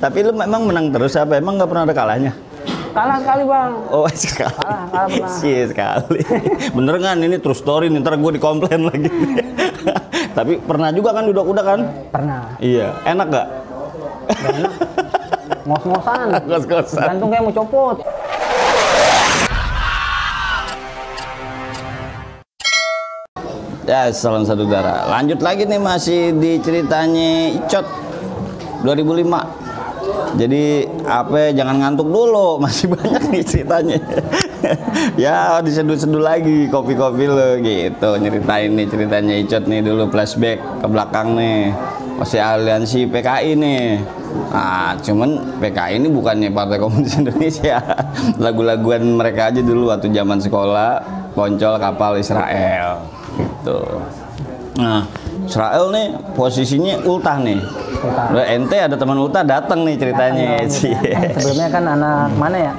Tapi lu memang menang terus apa? Emang nggak pernah ada kalahnya? Kalah sekali bang. Oh sekali. Kalah, kalah pernah. Iya sekali. Bener kan ini true story nih, ntar gue dikomplain lagi. Tapi pernah juga kan duduk kuda kan? Pernah. Iya. Enak gak? Ngos-ngosan. Ngos-ngosan. Jantung kayak mau copot. Ya, salam satu darah. Lanjut lagi nih masih di ceritanya Icot 2005. Jadi apa jangan ngantuk dulu, masih banyak nih ceritanya. ya diseduh-seduh lagi kopi-kopi lo gitu nyeritain nih ceritanya Icot nih dulu flashback ke belakang nih masih aliansi PKI nih Ah, cuman PKI ini bukannya Partai Komunis Indonesia. Lagu-laguan mereka aja dulu waktu zaman sekolah, poncol kapal Israel. Gitu. Nah, Israel nih posisinya ultah nih. Udah ente ada teman ultah datang nih ceritanya. Cie. Eh, sebelumnya kan anak mana ya?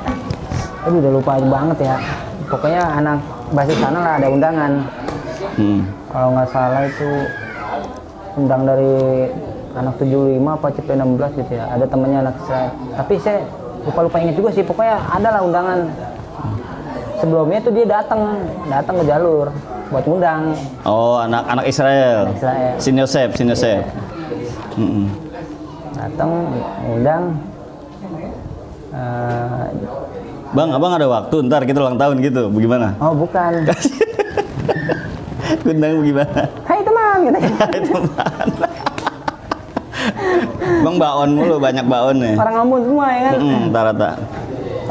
Aduh udah lupa banget ya. Pokoknya anak basis sana lah ada undangan. Hmm. Kalau nggak salah itu undang dari anak 75 apa CP16 gitu ya. Ada temennya anak saya. Tapi saya lupa-lupa inget juga sih. Pokoknya ada lah undangan. Sebelumnya tuh dia datang, datang ke jalur buat undang. Oh, anak-anak Israel. Anak Israel. Sin Yosef, Sin Yosef. Mm-mm. Datang, undang. Eh, Bang, abang ada waktu ntar kita ulang tahun gitu, bagaimana? oh bukan. Undang bagaimana? Hai teman, gitu. Itu mana? Bang baon mulu, banyak baon nih. Orang ngomong semua ya kan. Mm, rata-rata.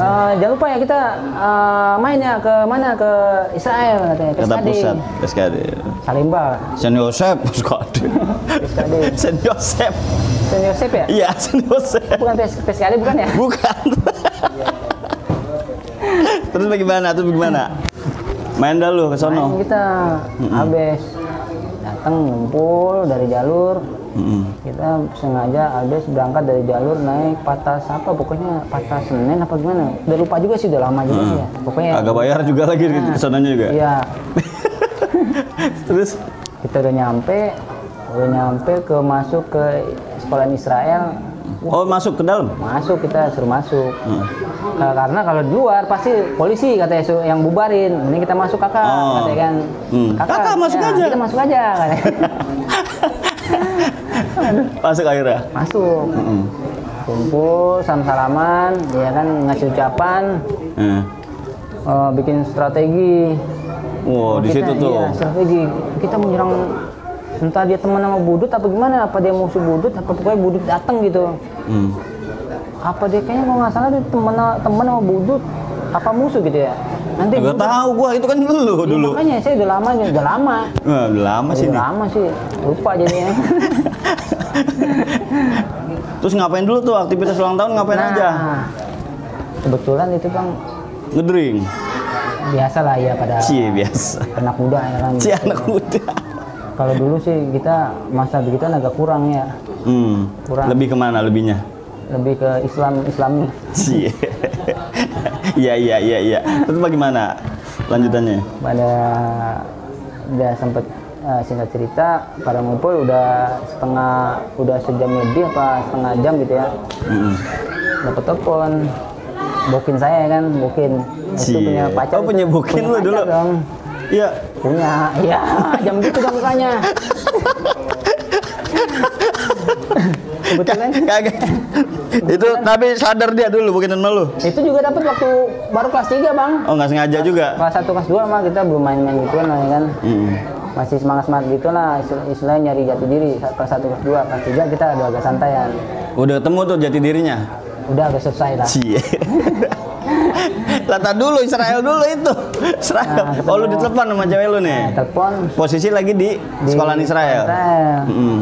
Eh, jangan lupa ya kita eh, main ya ke mana ke Israel katanya ke Kata pusat, SKD. Salimba Sen Yosef, SKD. SKD Sen Yosef. Sen Yosef ya Iya, Sen Yosef. bukan PS, PSKD bukan ya Bukan. Terus bagaimana? Terus bagaimana? Main dah lu ke main sono. kita habis datang ngumpul dari jalur Mm-mm. kita sengaja habis berangkat dari jalur naik patas apa pokoknya patas Senen apa gimana udah lupa juga sih udah lama juga sih ya pokoknya Agak bayar juga lagi ke sononya juga. iya Terus kita udah nyampe udah nyampe ke masuk ke sekolah Israel Oh, masuk ke dalam. masuk kita suruh masuk Hmm. Ka- karena kalau di luar pasti polisi katanya yang bubarin ini kita masuk kakak Oh. katanya kan Hmm. Kakak, masuk ya, aja. kita masuk aja katanya. Masuk akhirnya. masuk Mm-mm. kumpul salam salaman ya kan ngasih ucapan Eh. eh, bikin strategi Wow, di situ tuh. iya, strategi kita menyerang entah dia teman sama budut apa gimana apa dia musuh budut apa pokoknya budut datang gitu Hmm. apa dia kayaknya kalau nggak salah dia temen temen sama budut apa musuh gitu ya nanti Gak tahu gua itu kan lu Iya, dulu. makanya saya udah lama udah lama Wah, udah lama sih udah lama sih lupa jadinya Terus ngapain dulu tuh aktivitas ulang tahun ngapain Nah, aja? kebetulan itu bang Ngedring. biasa lah ya pada Cie biasa. anak muda ya kan Cie anak muda. kalau dulu sih kita masa begitu agak kurang ya Hmm. Kurang. Lebih ke mana lebihnya? lebih ke Islam Islami Cie. Iya iya iya iya. Terus bagaimana lanjutannya? pada udah sempet eh, singkat cerita pada ngumpul udah setengah udah sejam lebih apa setengah jam gitu ya Mm-mm. dapat telepon bokin saya kan bokin itu punya pacar Oh, punya bokin lu pacar dulu? dong Iya. punya iya jam gitu dong mukanya kebetulan Kagak. itu tapi sadar dia dulu bukan sama lu. itu juga dapat waktu baru kelas 3 bang Oh nggak sengaja juga. kelas 1 kelas 2 mah kita belum main-main ya kan Mm. Masih semangat semangat gitu lah istilah- istilahnya nyari jati diri kelas 1 kelas 2 kelas 3 kita ada agak santaian Udah ketemu tuh jati dirinya. udah agak selesai lah Cie. Lata dulu Israel dulu itu. Israel. Nah, oh lu ditelepon sama cewek lu nih. telepon Posisi lagi di, di sekolah Israel. Israel. Mm.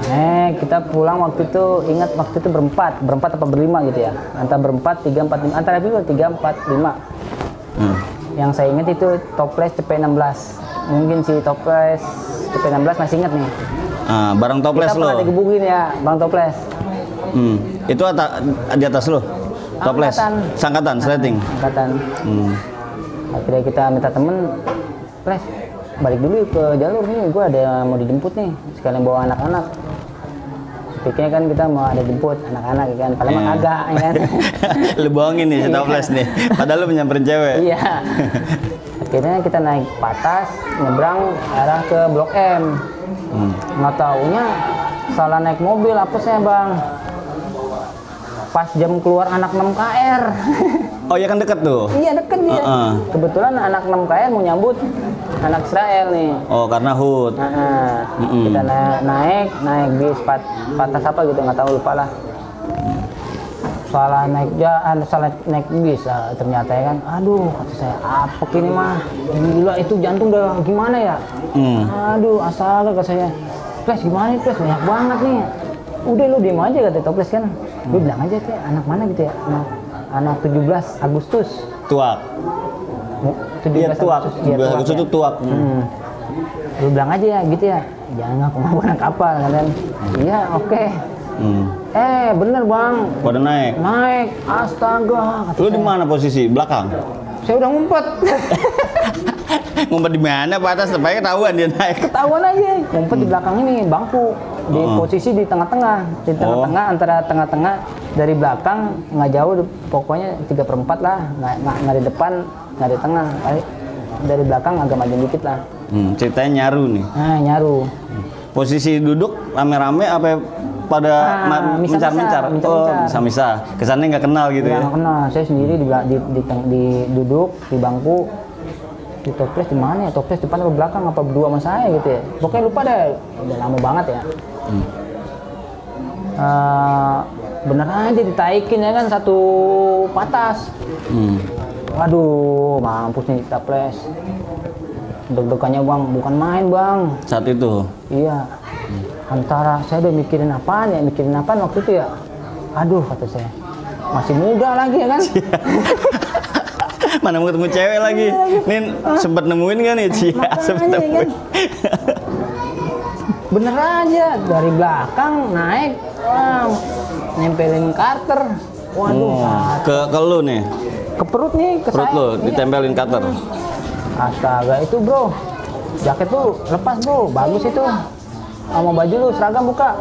Eh, kita pulang waktu itu ingat waktu itu berempat, berempat apa berlima gitu ya. Antara berempat, tiga, empat, lima, antara itu tiga, empat, lima. Hmm. Yang saya ingat itu toples CP16. Mungkin si toples CP16 masih ingat nih. Ah, barang toples kita lo. pernah digebukin ya, Bang Toples. Hmm. Itu ata- di atas lo. Toples. Angkatan. Sangkatan, sleting. Angkatan. Hmm. Akhirnya kita minta temen, Ples, balik dulu ke jalur nih, gue ada yang mau dijemput nih, sekalian bawa anak-anak. Pikirnya kan kita mau ada jemput anak-anak ya kan padahal mah Iya. kagak ya kan lu bohongin nih, si toples nih. Padahal lu menyamperin cewek. iya akhirnya kita naik patas nyebrang arah ke blok M Hmm. nggak taunya salah naik mobil apa saya bang pas jam keluar anak 6 KR Oh iya kan deket tuh. iya deket dia Heeh. kebetulan anak 6 KR mau nyambut anak Israel nih Oh karena hood. Nah, Mm-mm. kita naik, naik, naik bis pat, patas apa gitu nggak tahu lupa lah. Salah naik jalan, salah naik bis ah, ternyata ya kan. Aduh, kata saya apa ini mah gila itu jantung udah gimana ya? Hmm. Aduh, astaga kata saya. Ples gimana nih, Ples banyak banget nih. Udah lu diem aja kata Toples kan. Lu bilang aja teh anak mana gitu ya? Anak anak 17 Agustus. Tuak. 17 Iya tuak. Iya, 17 Agustus itu tuak. Hmm. Lu bilang aja ya gitu ya. Jangan ngaku-ngaku anak kapal kan. Iya, oke. Hmm. Eh, bener bang. Pada naik. Naik, astaga. Lu di mana posisi? Belakang. Saya udah ngumpet. Ngumpet di mana? Pak atas supaya ketahuan dia naik. Ketahuan aja. Ngumpet di belakang ini, bangku. Di Heeh. posisi di tengah-tengah. Di tengah-tengah, antara tengah-tengah dari belakang nggak jauh, pokoknya 3 per 4 lah. Nggak, nggak di depan, nggak di tengah. Kali Dari belakang agak maju dikit lah. Hmm, ceritanya nyaru nih. Nah, nyaru. Posisi duduk rame-rame apa pada Ah, misah-misah, mencar-mencar? Oh, misah-misah. Kesannya nggak kenal gitu Ya, ya. nggak kenal. Saya sendiri di, di, di, di duduk di bangku di toples di mana ya toples depan atau belakang apa berdua sama saya gitu ya pokoknya lupa deh udah lama banget ya Hmm. Eh, bener aja ditaikin ya kan satu patas Hmm. Waduh mampus nih toples deg-degannya bang bukan main bang Saat itu. iya antara saya udah mikirin apaan ya mikirin apaan waktu itu ya aduh kata saya masih muda lagi ya kan Mana mau ketemu cewek lagi? Nin sempet nemuin gak nih? Cia, sempet kan? nemuin. bener aja dari belakang naik nempelin Carter waduh Oh, ke ke lu nih. Ke perut nih ke Perut Iya. ditempelin cutter. astaga itu bro jaket tuh lepas bro bagus itu sama baju lu seragam buka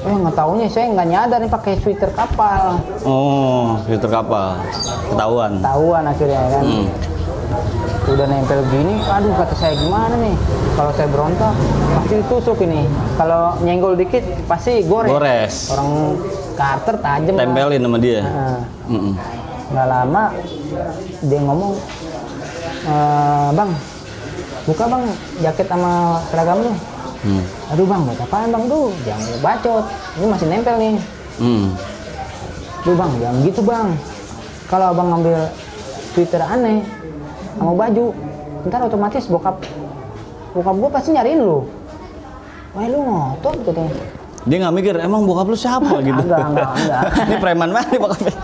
eh nggak taunya saya nggak nyadar nih pakai sweater kapal Oh, filter kapal. Ketahuan. tahuan akhirnya kan Hmm. udah nempel gini aduh kata saya gimana nih kalau saya berontak pasti ditusuk ini kalau nyenggol dikit pasti gores, Gores. orang Carter tajam lah. Tempelin sama dia. Nah. Nggak lama dia ngomong "Eh, bang buka bang jaket sama seragam lu Hmm. aduh bang buat apaan bang tuh jangan bacot ini masih nempel nih Hmm. Duh bang, jangan gitu bang. Kalau abang ngambil Twitter aneh sama baju, ntar otomatis bokap bokap gue pasti nyariin lu. Wah lu ngotot katanya. Dia nggak mikir emang bokap lu siapa gitu. Enggak, enggak, enggak. Ini preman mana nih bokapnya?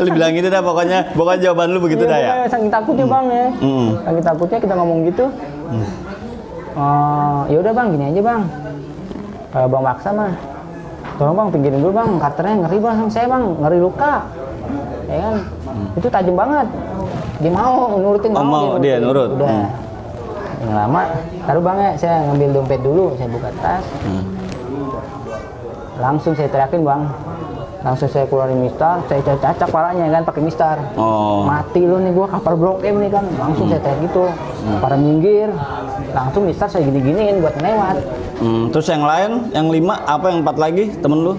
lu bilang gitu dah pokoknya, pokoknya jawaban lu begitu Iya, dah ya. pokoknya Saking takutnya bang ya. Mm. Saking takutnya kita ngomong gitu. Oh, ya udah bang, gini aja bang. Kalau bang maksa mah, tolong bang pinggirin dulu bang, karternya ngeri bang sama saya bang, ngeri luka. Ya kan, itu tajam banget. Dia mau nurutin Oh, mau, dia nurutin. nurut. Udah. Hmm. Yang lama, taruh bang ya, saya ngambil dompet dulu, saya buka tas, Hmm. langsung saya teriakin bang. Langsung saya keluarin mistar, saya cacak palanya kan pakai mistar Oh. mati lu nih gua kapal blok M nih kan langsung saya teriak gitu para minggir langsung mistar saya gini-giniin buat lewat Hmm, terus yang lain, yang lima, apa yang empat lagi temen lu?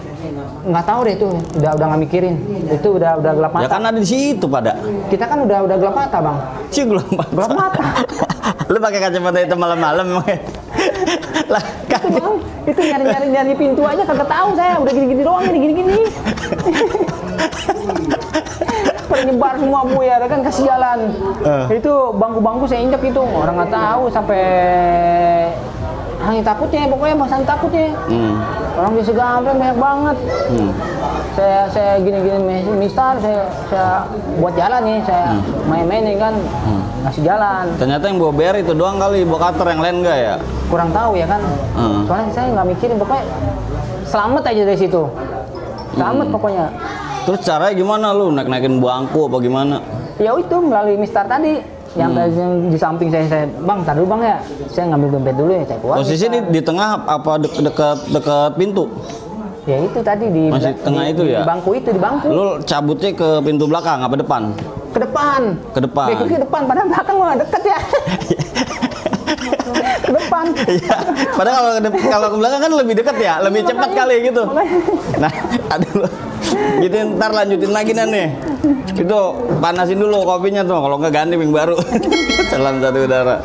nggak tahu deh itu udah udah nggak mikirin itu udah udah gelap Ya mata kan ada di situ pada. kita kan udah udah gelap mata bang Cih gelap mata. Gelap mata. lu pakai kacamata itu malam-malam lah, kan. itu bang itu nyari nyari nyari pintu aja kagak tahu saya udah gini-gini doang ini gini-gini penyebar semua bu ya kan kasih jalan Eh. itu bangku-bangku saya injak itu orang nggak tahu sampai hanya takutnya pokoknya bahasa takutnya Hmm. orang di Segambreng banyak banget Hmm. Saya saya gini-gini mis- mistar saya saya buat jalan nih saya main-main nih kan ngasih jalan. Ternyata yang bawa BR itu doang kali, bawa cutter yang lain enggak ya? kurang tahu ya kan. Hmm. soalnya saya nggak mikirin pokoknya selamat aja dari situ. Selamat pokoknya. Terus caranya gimana lu? Naik-naikin bangku apa gimana? ya itu melalui mistar tadi. Yang yang di samping saya saya bang tar dulu bang ya. Saya ngambil dompet dulu ya saya keluar Posisi di, di tengah apa dek- dekat dekat pintu? Ya itu tadi di Masih di- tengah itu di ya? bangku itu di bangku Lu cabutnya ke pintu belakang apa depan? ke depan Ke depan. Ke depan padahal belakang mah deket ya ke depan Iya. Padahal kalau ke kalau ke belakang kan lebih dekat ya, lebih cepat kali gitu. Nah, aduh. Gitu ntar lanjutin lagi nih nih. Itu panasin dulu kopinya tuh, kalau nggak ganti yang baru. Salam satu udara.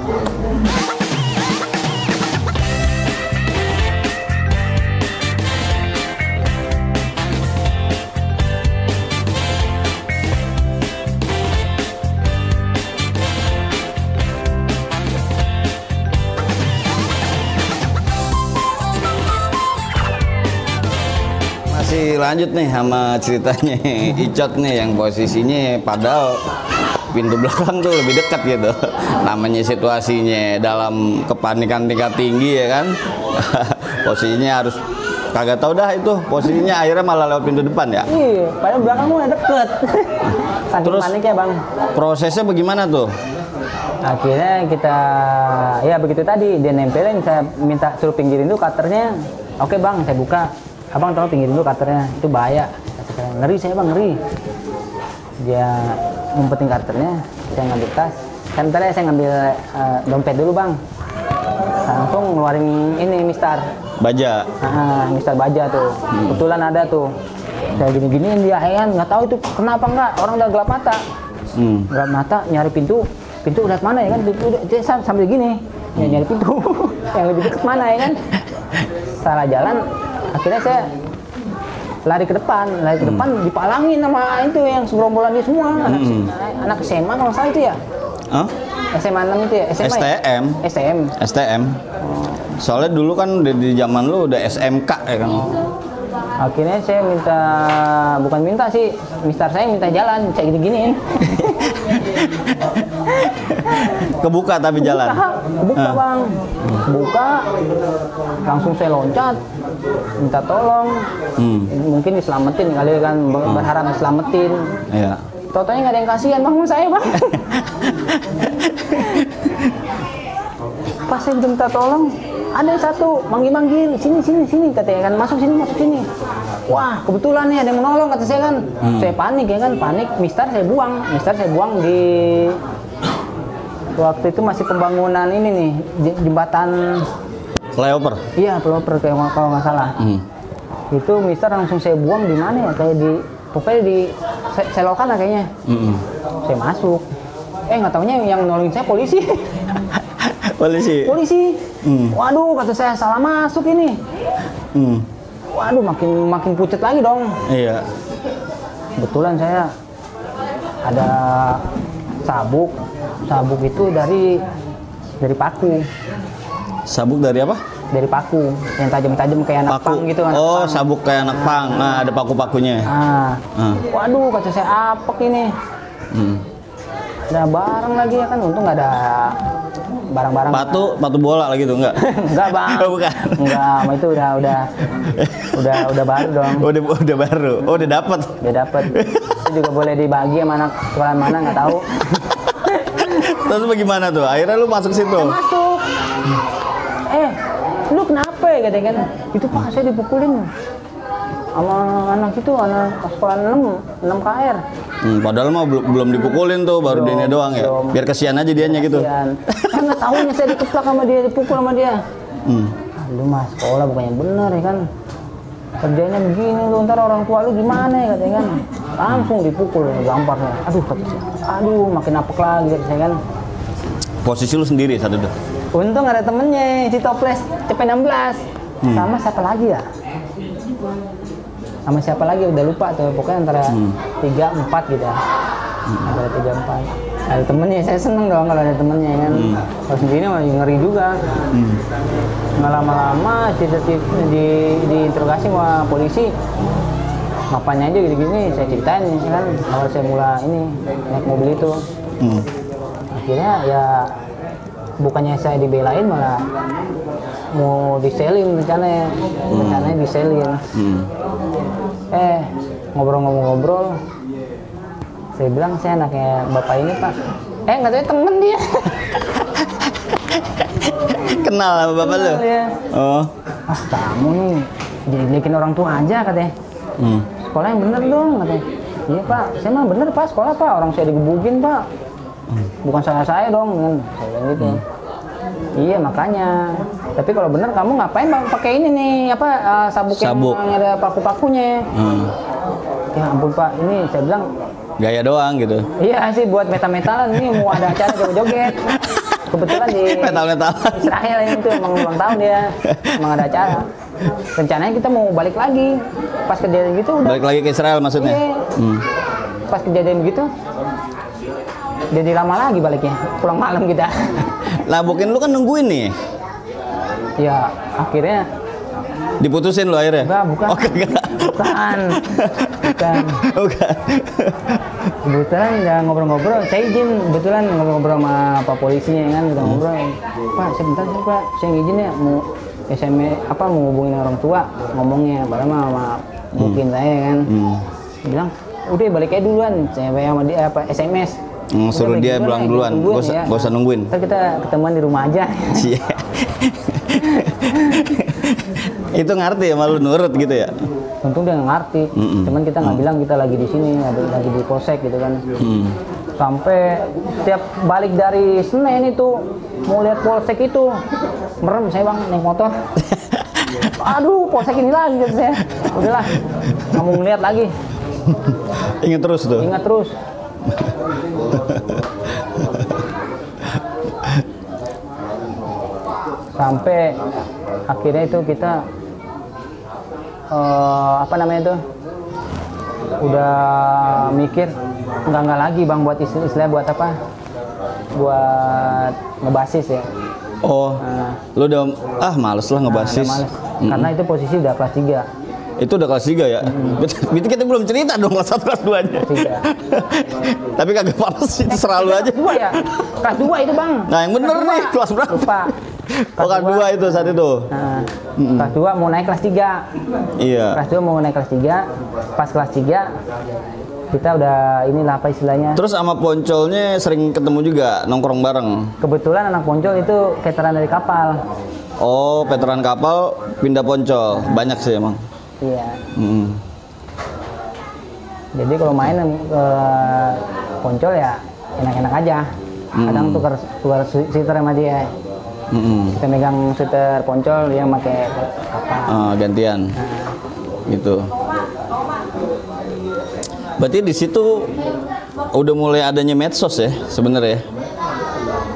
Masih lanjut nih sama ceritanya Icot nih yang posisinya padahal pintu belakang tuh lebih dekat gitu. Namanya situasinya dalam kepanikan tingkat tinggi ya kan. posisinya harus kagak tahu dah itu posisinya akhirnya malah lewat pintu depan ya. iya padahal belakang mah deket saking Terus- paniknya bang Prosesnya bagaimana tuh? akhirnya kita ya begitu tadi dia nempelin saya minta suruh pinggirin dulu cutternya oke bang saya buka abang tolong pinggirin dulu cutternya itu bahaya Kata saya, ngeri saya bang ngeri dia ngumpetin cutternya saya ngambil tas kan tadi saya ngambil eh, dompet dulu bang langsung ngeluarin ini mistar Baja. Ah, Mister Baja tuh. Kebetulan ada tuh. Saya gini-giniin dia, ya kan nggak tahu itu kenapa nggak orang udah gelap mata. Hmm. Gelap mata nyari pintu, pintu udah mana ya kan? Pintu udah dia sam- sambil gini, ya, nyari pintu yang lebih dekat mana ya kan? Salah jalan, akhirnya saya lari ke depan, lari ke depan dipalangin sama itu yang segerombolan dia semua anak, anak SMA kalau salah itu ya Hah? SMA 6 itu ya SMA ya? STM. STM STM. Soalnya dulu kan di, di zaman lu udah SMK ya kan. Akhirnya saya minta, bukan minta sih, mister saya minta jalan, saya gini-giniin. Kebuka tapi jalan. Buka, buka Ah. bang, buka, langsung saya loncat, minta tolong. Hmm. Mungkin diselamatin kali kan, ber- berharap diselamatin. Iya. Totonya nggak ada yang kasihan bang saya bang. Pas saya minta tolong, ada yang satu manggil-manggil, sini sini sini katanya kan, masuk sini masuk sini. Wah kebetulan nih ada yang menolong kata saya kan. Saya panik ya kan, panik. Mister saya buang, Mister saya buang di waktu itu masih pembangunan ini nih jembatan Flyover. iya pelopor kayak kalau nggak salah Hmm. itu Mister langsung saya buang di mana ya kayak di pokoknya di se- selokan lah kayaknya Mm-mm. saya masuk eh nggak taunya yang nolongin saya polisi Polisi. polisi Hmm. waduh kata saya salah masuk ini Hmm. waduh makin makin pucet lagi dong Iya. kebetulan saya ada sabuk sabuk itu dari dari paku Sabuk dari apa? dari paku yang tajam-tajam kayak anak pang gitu anak Oh, pang. sabuk kayak anak pang. Nah, ada paku-pakunya. ah Ah. waduh kata saya apek ini Hmm. ada barang lagi ya kan untung nggak ada barang-barang Patu, patu bola lagi tuh enggak? enggak bang Oh, bukan. enggak itu udah udah udah udah baru dong udah udah baru. Oh, udah dapat. udah dapet itu juga boleh dibagi sama anak sekolah mana nggak tahu Terus bagaimana tuh? Akhirnya lu masuk situ. masuk eh lu kenapa ya katanya kan itu pak saya dipukulin sama anak itu anak sekolah 6 6 KR Hmm, padahal mah belum belum dipukulin tuh, baru Belum, dia doang ya. belum. Biar kesian aja dianya gitu. Saya nggak tahunya saya dikeplak sama dia, dipukul sama dia. Hmm. Lu mah sekolah bukannya bener ya kan. Kerjanya begini lu, ntar orang tua lu gimana ya katanya kan. Langsung dipukul, gamparnya. Aduh, kata saya. Aduh, makin apek lagi kata saya kan. Posisi lu sendiri satu tuh. Untung ada temennya, si Toples CP16. Hmm. Sama siapa lagi ya? Sama siapa lagi udah lupa tuh. Pokoknya antara Hmm. tiga empat gitu ya. Antara tiga empat. Ada temennya, saya seneng dong kalau ada temennya kan. Kalau sendiri mah ngeri juga. Hmm. Nggak lama-lama cerita di, di, diinterogasi sama polisi. Mapanya aja gini-gini, saya ceritain kan. Awal saya mulai ini naik mobil itu Hmm. akhirnya ya bukannya saya dibelain malah mau diselin rencananya rencananya diselin Hmm. eh ngobrol-ngobrol-ngobrol saya bilang saya anaknya bapak ini pak Eh nggak tahu temen dia. Kenal sama bapak lu? Ya. Oh. Ah kamu nih jadi orang tua aja katanya. Hmm. Sekolah yang bener dong katanya. Iya pak, saya mah bener pak sekolah pak. Orang saya digebukin pak. Bukan salah saya dong. Kan. Saya bilang gitu. Iya makanya. Tapi kalau bener kamu ngapain bang pakai ini nih apa eh, sabuk, Sabuk. yang ada paku-pakunya? Hmm. Ya ampun pak, ini saya bilang Gaya doang gitu. Iya sih buat meta-metalan ini mau ada acara joget-joget. Kebetulan di Metal-metal. Israel ini tuh emang ulang tahun dia, emang ada acara. Rencananya kita mau balik lagi. Pas kejadian gitu udah. Balik lagi ke Israel maksudnya? Iya. Hmm. Pas kejadian begitu, jadi lama lagi baliknya. Pulang malam kita. Lah bukan lu kan nungguin nih. ya akhirnya Diputusin lu akhirnya? enggak bukan. Oh, kagak. Bukan. Bukan. Bukan. kebetulan udah ngobrol-ngobrol saya izin kebetulan ngobrol-ngobrol sama pak polisinya kan udah ngobrol pak sebentar sih pak saya izin ya mau SMS apa mau hubungin orang tua ngomongnya padahal mah sama mungkin saya kan Hmm. Bilang udah balik aja duluan saya bayar sama dia apa SMS Udah, suruh dia duluan pulang duluan. Gak usah, ya. gak usah nungguin. Ntar kita ketemuan di rumah aja Cie. Itu ngerti ya malu nurut gitu ya? untung dia ngerti cuman kita nggak bilang kita lagi di sini lagi di polsek gitu kan Hmm. sampai tiap balik dari Senen itu mau lihat polsek itu merem saya bang naik motor aduh polsek ini lagi gitu saya udahlah nggak mau ngeliat lagi Ingat terus tuh. ingat terus sampai akhirnya itu kita eh, apa namanya itu udah mikir nggak nggak lagi bang buat istilah, istilah buat apa buat ngebasis ya Oh, Nah, lu udah ah males lah udah ngebasis. males. Mm. karena itu posisi udah kelas 3 Itu udah kelas 3 ya? Berarti kita belum cerita dong kelas 1 kelas 2 nya. Tiga. Tapi kagak males itu selalu aja. kelas 2 ya kelas 2 itu bang Nah, yang bener Kelas nih, dua. kelas berapa? lupa Oh, kelas 2 itu saat itu. Nah, kelas 2 mau naik kelas 3 Iya. kelas 2 mau naik kelas 3 pas kelas 3 kita udah inilah apa istilahnya Terus sama poncolnya sering ketemu juga nongkrong bareng. kebetulan anak poncol itu veteran dari kapal Oh, veteran kapal pindah poncol. Banyak sih emang. iya Mm. jadi kalau main ke poncol ya enak-enak aja kadang tukar tukar sitter sama dia Mm-mm. kita megang sitter poncol dia pakai kapal Ah, gantian. Gitu. Berarti di situ udah mulai adanya medsos ya sebenarnya.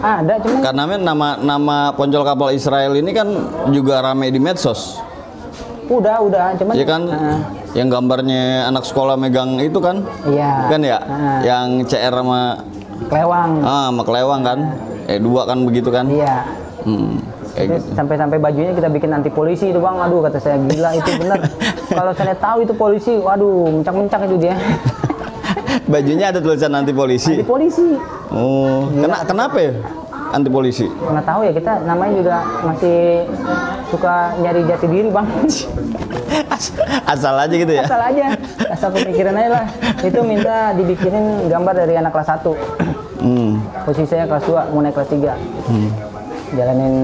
ada cuman Karena nama nama poncol kapal Israel ini kan juga rame di medsos. udah udah cuman Ya kan Ah, yang gambarnya anak sekolah megang itu kan? iya Kan ya? Ah. Yang CR sama kelewang ah sama kelewang kan? Eh dua kan begitu kan? iya Hmm, kayak gitu. sampai-sampai bajunya kita bikin anti polisi itu bang, aduh kata saya gila itu benar. Kalau saya tahu itu polisi, waduh mencak-mencak itu dia. Bajunya ada tulisan anti polisi. Anti polisi, Oh, kena, kenapa ya anti polisi? nggak tahu ya kita namanya juga masih suka nyari jati diri bang. Asal aja gitu ya? Asal aja, asal kepikiran aja lah. Itu minta dibikinin gambar dari anak kelas 1 Hmm. Posisi saya kelas 2, mau naik kelas 3 Hmm. Jalanin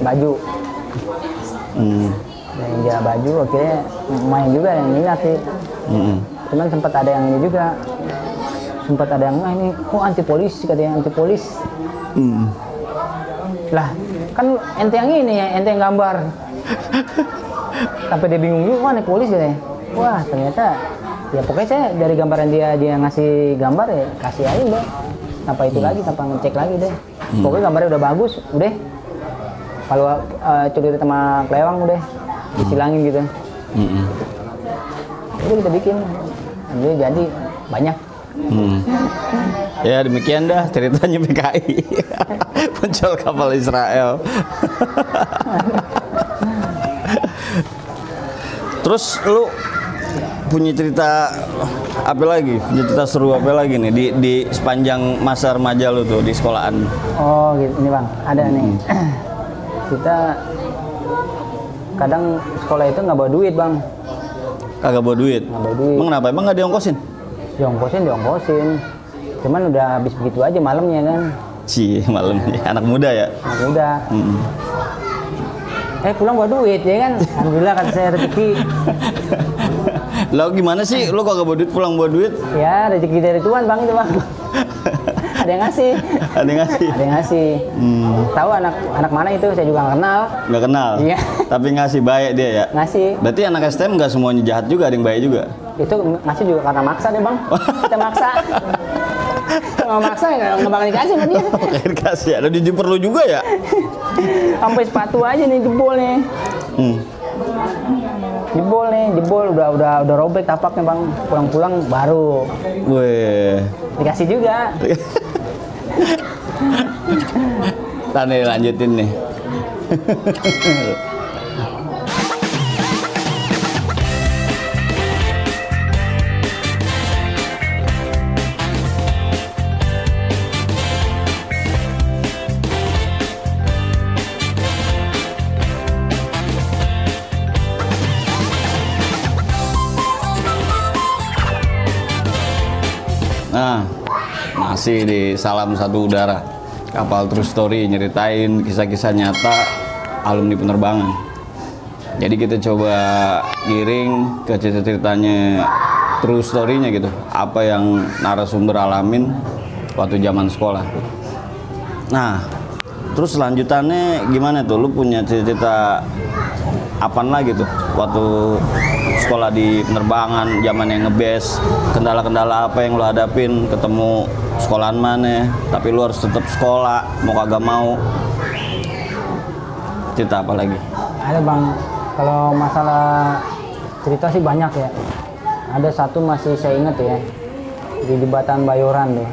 baju. Hmm. Yang jalan baju, akhirnya main juga yang minat sih. Hmm. cuman sempat ada yang ini juga sempat ada yang ah ini kok anti polisi katanya anti polis Hmm. lah kan ente yang ini ya ente yang gambar sampai dia bingung juga wah anti polis katanya wah ternyata ya pokoknya saya dari gambaran dia dia ngasih gambar ya kasih aja deh tanpa itu lagi tanpa ngecek lagi deh pokoknya gambarnya udah bagus udah kalau uh, curi sama kelewang udah disilangin gitu Hmm. itu kita bikin jadi jadi banyak Hmm. Ya demikian dah ceritanya PKI. Poncol kapal Israel. Terus lu punya cerita apa lagi? Punya cerita seru apa lagi nih di di sepanjang masa remaja lu tuh di sekolahan? Oh gitu, ini bang, ada nih. Kita kadang sekolah itu nggak bawa duit bang, Kagak bawa duit. nggak bawa duit. Emang kenapa? Emang nggak diongkosin? Diongkosin, diongkosin. cuman udah habis begitu aja malamnya kan Ci, malam nih. Anak muda ya. nah, udah Mm. eh pulang bawa duit ya kan alhamdulillah kata saya rezeki Lo gimana sih? Lo kagak bawa duit pulang bawa duit? ya rezeki dari Tuhan bang itu bang ada yang ngasih Ada yang ngasih? ada yang ngasih Hmm. tahu anak anak mana itu saya juga nggak kenal Nggak kenal. Iya. Tapi ngasih baik dia ya. ngasih Berarti anak STM nggak semuanya jahat juga, ada yang baik juga. itu ngasih juga karena maksa deh bang kita maksa nggak maksa ya nggak nggak bakal dikasih sama dia Kayak dikasih. Ada di jumper lu juga ya? sampai sepatu aja nih jebol nih Hmm. Jebol nih jebol udah udah udah robek tapaknya bang pulang-pulang baru Weh. dikasih juga Ntar nih lanjutin nih. masih di Salam Satu Udara. Kapal True Story nyeritain kisah-kisah nyata alumni penerbangan. Jadi kita coba giring ke cerita-ceritanya true story-nya gitu. Apa yang narasumber alamin waktu zaman sekolah. Nah, terus lanjutannya gimana tuh? Lu punya cerita apaan lagi tuh waktu sekolah di penerbangan zaman yang ngebes kendala-kendala apa yang lu hadapin ketemu sekolahan mana tapi lu harus tetap sekolah mau kagak mau. Cerita apa lagi? Ada bang. Kalau masalah cerita sih banyak ya. Ada satu masih saya ingat ya di jembatan Bayoran tuh.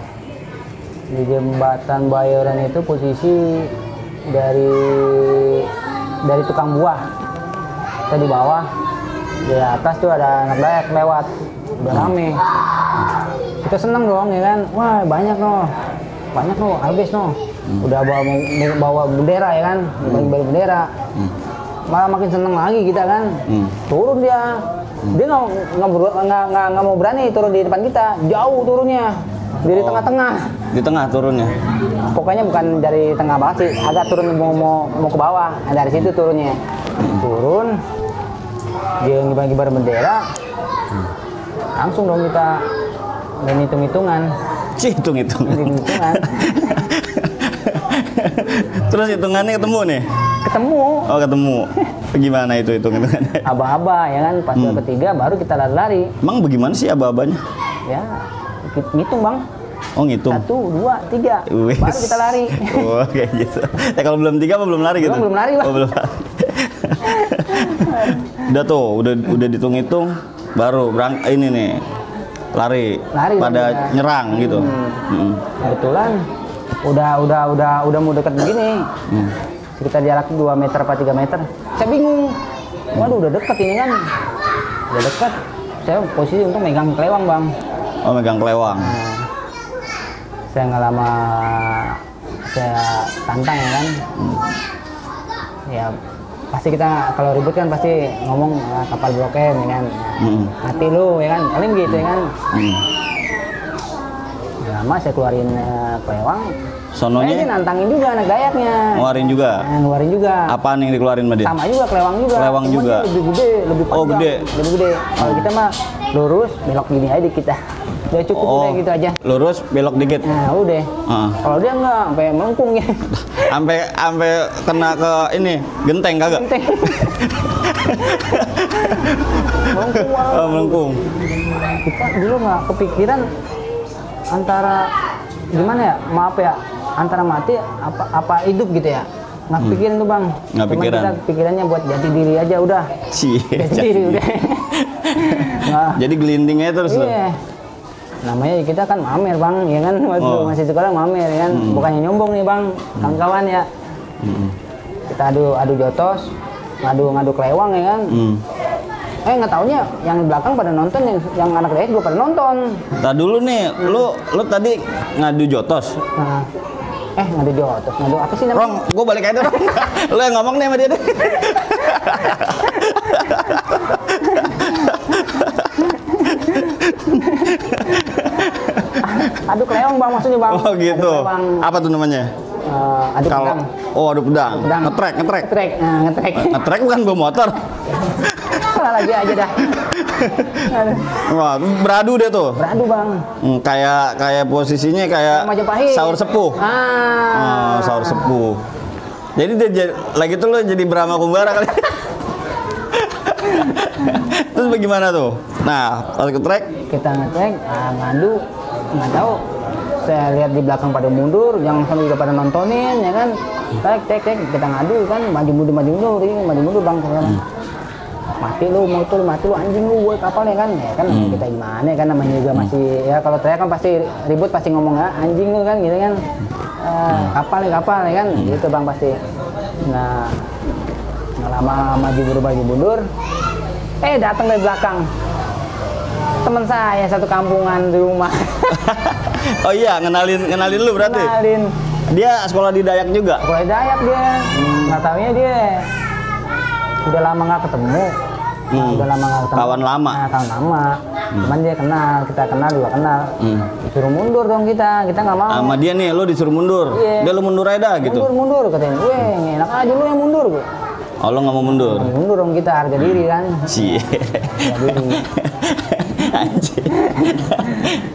Di jembatan Bayoran itu posisi dari dari tukang buah. Kita di bawah di atas tuh ada anak dayak lewat. Udah rame. Kita seneng dong ya kan? Wah banyak no banyak no habis no udah bawa bawa bendera ya kan? Bagi bagi bendera. Malah makin seneng lagi kita kan? Hmm. turun dia. Dia nggak mau berani turun di depan kita. Jauh turunnya. Dari Oh. tengah-tengah. Di tengah turunnya? Pokoknya bukan dari tengah banget sih. Agak turun mau mau, mau ke bawah. Nah, dari situ turunnya. Turun dia ngibar-ngibar bendera. Langsung dong kita main hitung-hitungan. Cih, hitung hitung hitung-hitungan. Terus hitungannya ketemu nih? Ketemu. Oh ketemu. Gimana itu hitung hitungannya aba-aba ya kan? Pas Hmm. ketiga baru kita lari-lari. Emang bagaimana sih aba-abanya? Ya ngitung bang. Oh ngitung? Satu dua tiga. Wis. baru kita lari. Oh kayak gitu. Ya kalau belum tiga apa belum lari gitu? Belum, belum lari, Bang. oh, belum lari. udah tuh udah udah dihitung-hitung baru berang ini nih lari, Lari, pada ya. nyerang gitu. Mm. kebetulan udah udah udah udah mau deket begini. Hmm. sekitar jarak 2 meter apa 3 meter. Saya bingung. Waduh udah deket ini kan udah deket. Saya posisi untuk megang kelewang bang. Oh megang kelewang. Nah, saya nggak lama saya tantang ya kan ya pasti kita kalau ribut kan pasti ngomong "Ah, kapal bloken ya kan. Mm. mati lu ya kan. Paling gitu ya kan. Hmm. Lama saya keluarin eh, kelewang saya sih sononya? Nantangin juga anak dayaknya. Ngeluarin juga? Nah, ngeluarin juga. Apaan yang dikeluarin sama dia sama juga kelewang juga. Kelewang Cuman juga. lebih gede lebih Oh, panjang gede. lebih gede. Kalau kita mah lurus belok gini aja dikit dah udah cukup oh. udah gitu aja. Lurus belok dikit. Nah udah. Heeh. kalau dia enggak sampai melengkung ya. Sampai sampai kena ke ini genteng kagak? Genteng. melengkung oh, melengkung. Kita dulu nggak kepikiran antara gimana ya maaf ya antara mati apa apa hidup gitu ya. Nggak pikirin tuh bang. Hmm. Nggak pikiran. kita pikirannya buat jati diri aja udah. Cie, jati diri udah. Nah, jadi gelindingnya terus loh iya namanya kita kan mamer bang ya kan waktu Oh. masih sekolah mamer ya kan bukannya nyombong nih bang kawan-kawan ya Hmm. kita adu adu jotos ngadu ngadu kelewang ya kan Hmm. eh nggak taunya yang di belakang pada nonton yang, yang anak DS juga pada nonton Tadi dulu nih, lu lu tadi ngadu jotos. nah eh ngadu jotos ngadu apa sih namanya Rong, gua balik aja Rong. lu yang ngomong nih sama dia deh. adu kleong bang maksudnya bang. Oh gitu. Kleong. Apa tuh namanya? Eh, adu Kalau pedang. oh adu pedang. Pedang. Ngetrek, ngetrek. Ngetrek, nah, ngetrek. Ngetrek bukan bawa motor. Salah lagi aja dah. Wah, beradu deh tuh. Beradu bang. Hmm, kayak kayak posisinya kayak Majapahit. sahur sepuh. Ah. Oh, sahur sepuh. Jadi dia lagi tuh lo jadi Brahma Kumbara kali. Terus bagaimana tuh? Nah, pas ke track, Kita ngetrek, ah, ngadu, nggak tahu. Saya lihat di belakang pada mundur, yang sana juga pada nontonin, ya kan. Trek, trek, trek, kita ngadu kan, maju mundur, maju mundur, ini maju mundur bang. Saya bilang, mati lu motor mati lu anjing lu gue kapal ya kan? Ya kan namanya kita gimana ya kan? Namanya juga masih ya kalau teriak kan pasti ribut pasti ngomong ah, anjing lu kan gitu kan? Eh, kapal ya kapal ya kan? Gitu bang pasti. Nah lama maju mundur maju mundur. Eh datang dari belakang teman saya satu kampungan di rumah oh iya ngenalin ngenalin lu berarti. kenalin Dia sekolah di Dayak juga. kalau Dayak dia nggak taunya dia udah lama nggak ketemu Nah, Hmm. udah lama nggak ketemu Kawan lama. nah, kawan lama cuman dia kenal kita kenal juga kenal Hmm. disuruh mundur dong kita kita nggak mau Sama dia nih, lu disuruh mundur. Iya. Dia lu mundur aja dah gitu. mundur mundur katanya gue enak aja lu yang mundur gue Oh, lu nggak mau mundur. mundur dong kita harga diri kan Cie. harga diri Anjing.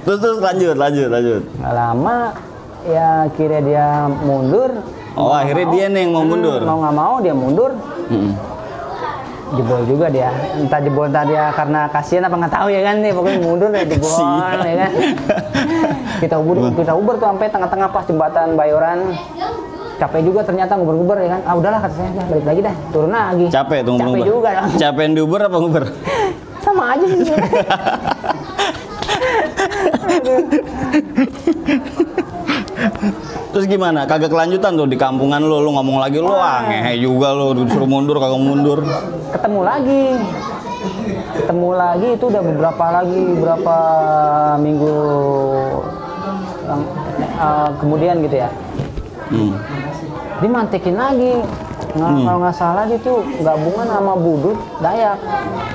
terus terus lanjut, lanjut, lanjut. nggak lama ya kira dia mundur. Oh, akhirnya dia nih yang mau mundur. Hmm, mau nggak mau dia mundur. Mm-mm. jebol juga dia. Entah jebol entah dia karena kasihan apa nggak tahu ya kan nih pokoknya mundur ya jebol ya kan. Kita uber kita uber tuh sampai tengah-tengah pas jembatan Bayoran. Capek juga ternyata nguber-nguber ya kan. Ah udahlah kata saya "Udah, balik lagi dah. Turun lagi. Capek tuh capek nguber. juga. Dong Capek yang di Uber apa Uber? sama aja sih sebenarnya. Terus gimana? Kagak kelanjutan tuh di kampungan lu, lu ngomong lagi lu ah ngehe juga lu disuruh mundur kagak mundur. ketemu lagi ketemu lagi itu udah beberapa lagi berapa minggu eh, kemudian gitu ya Hmm. dimantekin lagi nggak kalau nggak salah dia tuh gabungan sama budut Dayak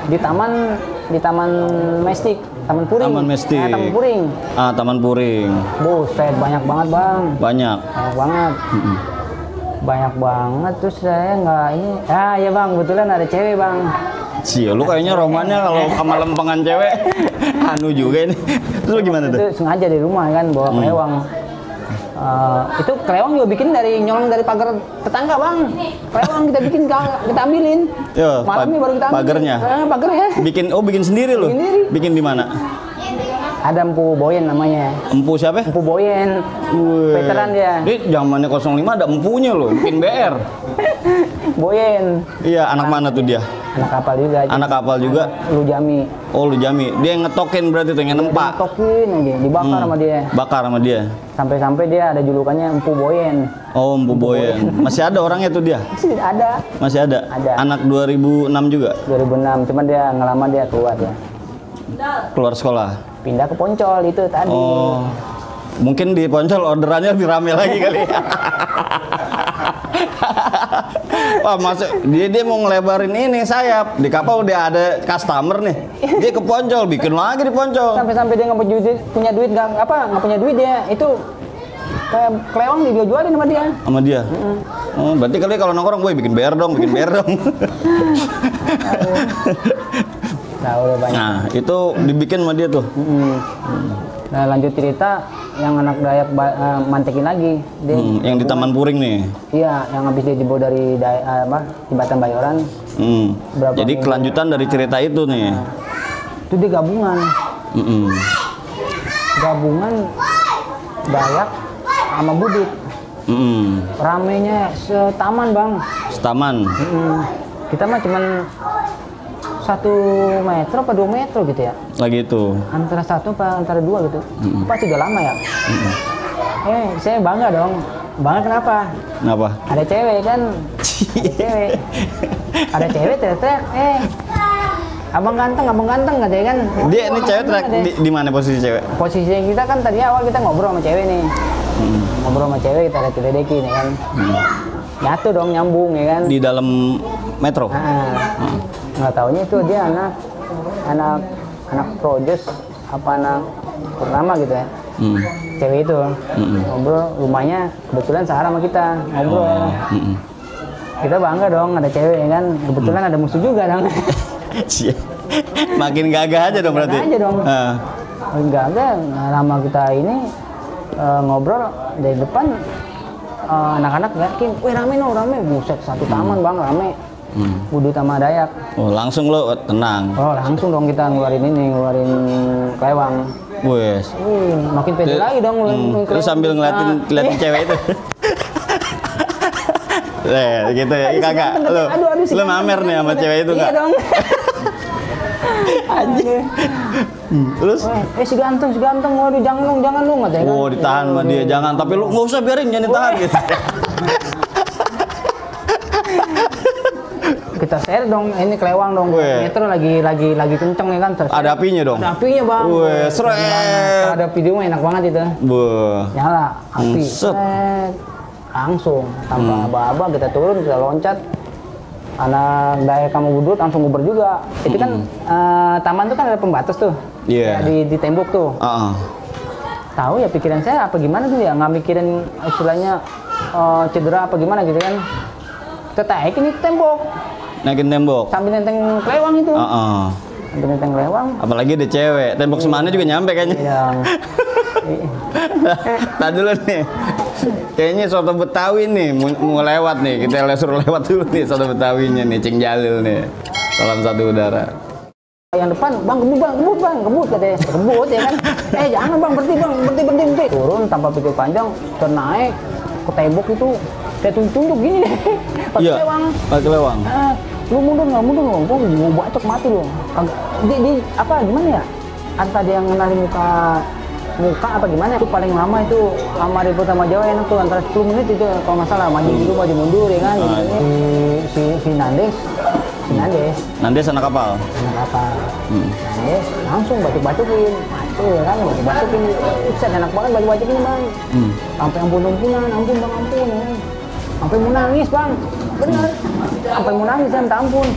di taman di taman Mestik taman Puring Taman Mestik. Nah, taman Puring Ah, Taman Puring. buset banyak banget bang Banyak. banyak banget banyak banget terus saya nggak ini ah ya bang kebetulan ada cewek bang Cie, lu kayaknya romannya kalau sama lempengan cewek anu juga ini. Terus lu gimana tuh? itu sengaja di rumah kan bawa Hmm. Eh, itu kelewang juga bikin dari nyolong dari pagar tetangga bang kelewang kita bikin kita ambilin Ya, malam ini baru kita ambil pagernya. Eh, pagernya Bikin oh bikin sendiri lu? Bikin. Bikin di mana? Ada empu boyen namanya Empu siapa? empu boyen veteran dia Ini zamannya 05 ada empunya loh, bikin BR. boyen Iya, anak mana tuh dia? anak kapal juga Anak kapal juga. lu jami Oh, lu Jami. Dia yang ngetokin berarti tuh yang nempak. tokin aja dibakar Hmm. sama dia Bakar sama dia. sampai-sampai dia ada julukannya empu boyen Oh, Empu Boyen. Masih ada orangnya tuh dia? Masih ada Masih ada? Ada. Anak 2006 juga? 2006 cuman dia nggak lama dia keluar ya Keluar sekolah? pindah ke Poncol itu tadi. Oh, mungkin di Poncol orderannya lebih rame lagi kali. Wah masuk. Dia dia mau ngelebarin ini sayap. Di kapal udah ada customer nih. Dia ke Poncol bikin lagi di Poncol. Sampai-sampai dia nggak punya duit punya duit nggak apa nggak punya duit dia itu kayak kelewang dijual-jualin sama dia. Sama dia? Oh berarti kali kalau nongkrong gue bikin BR dong bikin BR dong nah udah banyak nah itu dibikin sama dia tuh Mm. nah lanjut cerita yang anak Dayak eh, mantekin lagi dia Hmm, yang di Taman Puring nih iya yang habis dia jebol dari Day- eh, apa jembatan Bayoran Hmm. Berapa jadi minggu? kelanjutan dari cerita itu nih itu dia gabungan Mm-mm. gabungan Dayak sama Budut Mm-mm. ramenya setaman bang Setaman Mm. kita mah cuman satu meter apa dua meter gitu ya? Lagi itu. Antara satu apa antara dua gitu? Pasti udah lama ya? Eh saya bangga dong. Bangga kenapa? Kenapa? Ada cewek kan? Ada cewek. Ada cewek teriak eh. Abang ganteng abang ganteng katanya kan? Dia ini cewek katanya. di, di mana posisi cewek? Posisi kita kan tadi awal kita ngobrol sama cewek nih. Hmm. ngobrol sama cewek kita lihat ledekin ya kan. Nyatu dong nyambung ya kan? Di dalam metro? Ah, nggak taunya itu dia anak anak anak projus apa anak purnama gitu ya Hmm. cewek itu Mm-mm. ngobrol rumahnya kebetulan sehara sama kita ngobrol Mm-mm. kita bangga dong ada cewek ya kan kebetulan ada musuh juga dong. Makin gagah aja dong berarti. Gagah aja dong. Ah. enggak enggak nah, lama kita ini eh, ngobrol dari depan eh, anak-anak yakin wih rame no rame buset satu taman bang rame Hmm. Wudhu sama Dayak Oh, langsung lo tenang. oh langsung dong kita ngeluarin ini ngeluarin kelewang Wes. Wih, makin pede lagi dong Hmm. Terus sambil ngeliatin Ah, ngeliatin iya. cewek itu. Eh, gitu ya. Aduh, ganteng, Lo, aduh, aduh, ganteng, mamer nih sama cewek itu iya enggak? dong Anjir. Terus Eh, eh, si ganteng, si ganteng, waduh jangan dong, jangan dong, katanya. Oh, ditahan sama dia. Jangan, tapi lu nggak usah biarin, jangan ditahan gitu. Kita share dong, ini kelewang dong. Weh. Metro lagi lagi lagi kenceng ya kan. terus- Ada apinya dong. Ada apinya bang. Weh, seret. Ada video enak banget itu. Buh. Nyala, api. Hmm, set. Langsung, tanpa Hmm. aba-aba kita turun, kita loncat. Anak daya kamu budut langsung nguber juga. Itu kan eh, taman tuh kan ada pembatas tuh. Kayak Di, di tembok tuh. Ah, ah. Tahu ya pikiran saya apa gimana tuh ya nggak mikirin istilahnya eh, cedera apa gimana gitu kan. Kita itu tembok Naikin tembok. sambil nenteng kelewang itu. Ah, ah. Sambil nenteng kelewang. Apalagi ada cewek. Tembok semananya juga nyampe kayaknya. Iya. Tadi dulu nih. Kayaknya soto Betawi nih mau, mau lewat nih. Kita suruh lewat dulu nih soto Betawinya nih, Cing Jalil nih. Salam satu udara. yang depan bang kebut bang kebut bang kebut katanya kebut ya kan eh jangan bang berhenti bang berhenti berhenti berhenti turun tanpa pikir panjang ternaik ke tembok itu kayak tunjuk-tunjuk gini pakai Iya. lewang Pakai lewang. ah lu mundur nggak mundur nggak? Gua mau bacok mati lu. Kagak- di, di apa gimana ya? Antara dia ngenalin muka muka apa gimana? Itu paling lama itu sama ribut sama Jawa enak tuh antara 10 menit itu kalau nggak salah. Maju dulu maju mundur ya kan? Ah, si si si Nandes. Si Nandes. Nanti sana kapal. anak apa Hmm. Nandes langsung batuk-batukin tuh ya kan? Batuk-batukin set enak banget batuk-batukin bang. Hmm. sampai ampun ampunan ampun bang ampun ya kan. sampai mau nangis bang bener sampai mau nangis saya minta ampun